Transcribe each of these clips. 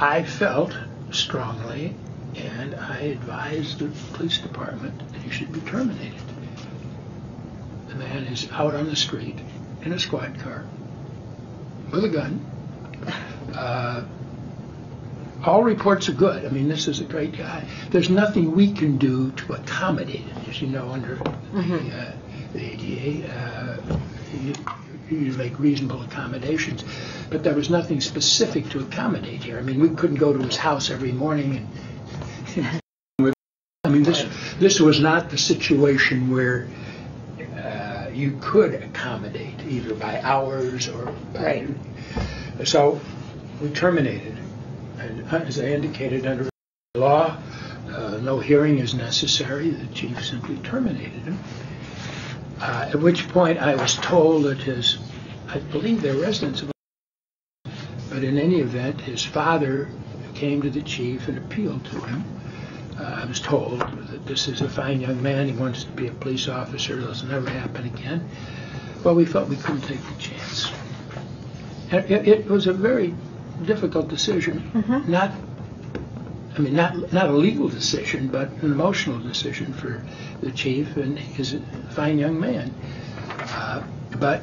I felt strongly, and I advised the police department that he should be terminated. The man is out on the street in a squad car with a gun. Uh, all reports are good. I mean, this is a great guy. There's nothing we can do to accommodate it, as you know, under the, uh, the ADA. Uh, you, you make reasonable accommodations, but there was nothing specific to accommodate here. I mean, we couldn't go to his house every morning and. I mean, this this was not the situation where uh, you could accommodate either by hours or by. Right. So we terminated. And uh, as I indicated under law, uh, no hearing is necessary. The chief simply terminated him. Uh, at which point I was told that his, I believe they're residents of, but in any event, his father came to the chief and appealed to him. Uh, I was told that this is a fine young man. He wants to be a police officer. This will never happen again. Well, we felt we couldn't take the chance. It, it was a very difficult decision. Not, I mean, not not a legal decision, but an emotional decision for the chief, and he's a fine young man. Uh, but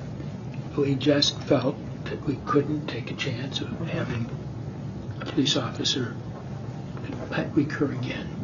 we just felt that we couldn't take a chance of having a police officer recur again.